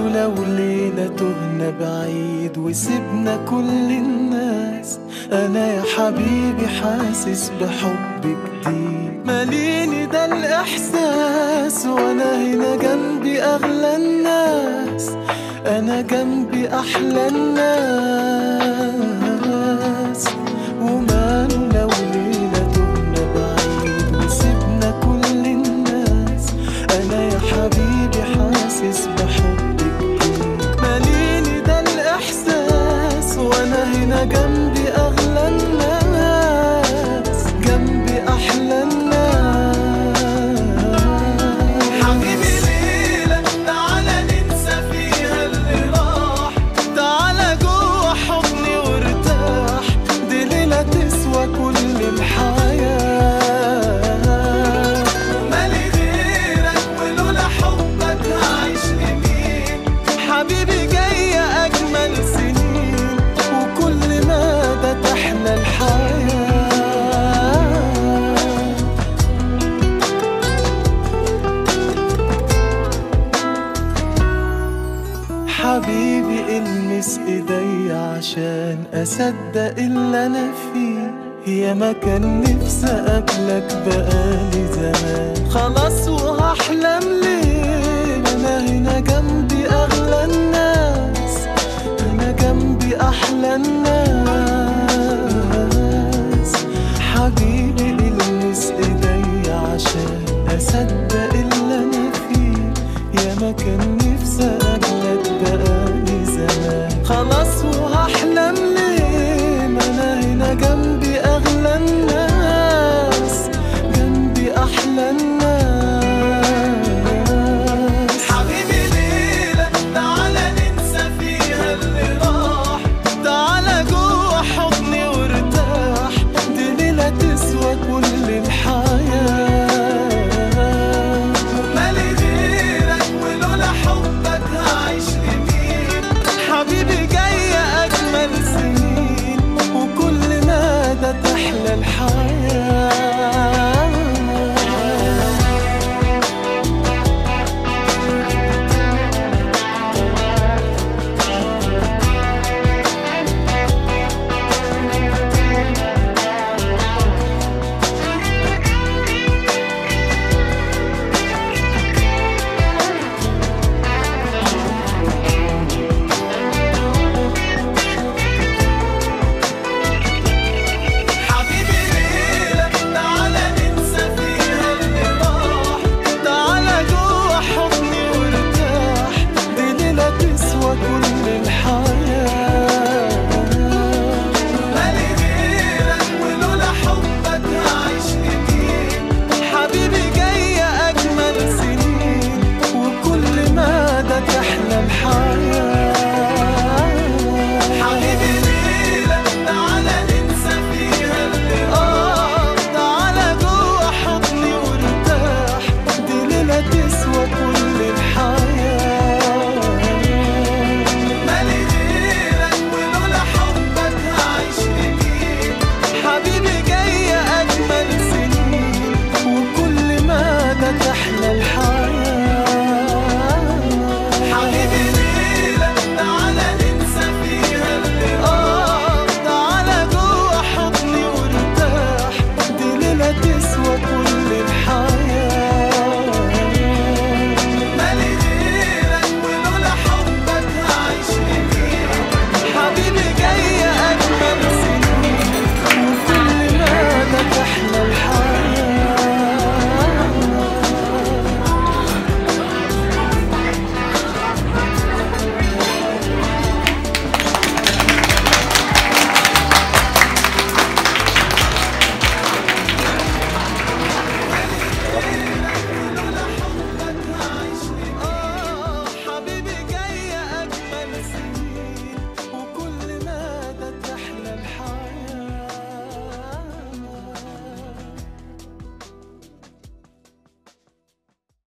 وماله لو ليلة تهنا بعيد وسيبنا كل الناس. أنا يا حبيبي حاسس بحب جديد. ماليني ده الإحساس وأنا هنا جنبي أغلى الناس. أنا جنبي أحلى الناس. جنبي أحلى الناس. حبيبي ليلة تعالى ننسى فيها اللي راح. تعالى جوه حضني وارتاح دي ليلة تسوى كل الحياة بلمس إيدي عشان أصدق اللي أنا فيه. يا ما كان نفسي اقابلك بقالي زمان. خلاص وهحلم ليه؟ أنا هنا جنبي أغلى الناس. أنا جنبي أحلى الناس. حبيبي المس إيدي عشان أصدق اللي أنا فيه. يا ما كان نفسي اقابلك kalan